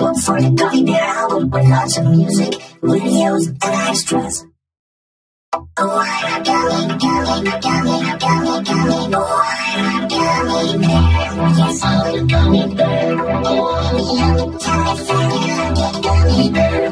Look for the Gummy Bear album with lots of music, videos, and extras. Oh, I'm I'm Oh, I'm.